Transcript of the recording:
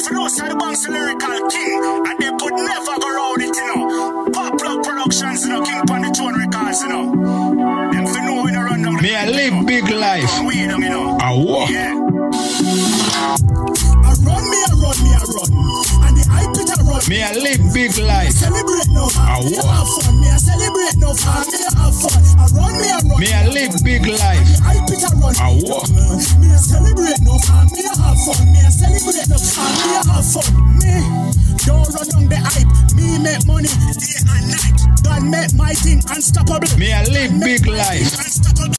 for know say the Banks lyrical king, and they could never go round it, you know. Pop Plug Productions, you know, King Pan the Tune Records, you know. Them for know we no run down. Me I live big life. And we them, you know. I walk. Yeah. I run me, I run me, I run. And the hype it I run. Me I live big life. Celebrate no I fun, I walk. have fun. Me I celebrate no fun, me I have fun. I run me, I run. Me I live big life. Hype it I run. I walk. Have fun. Me I celebrate no I have fun. Me don't run down the hype. Me make money day and night. God make my thing unstoppable. Me I live big life.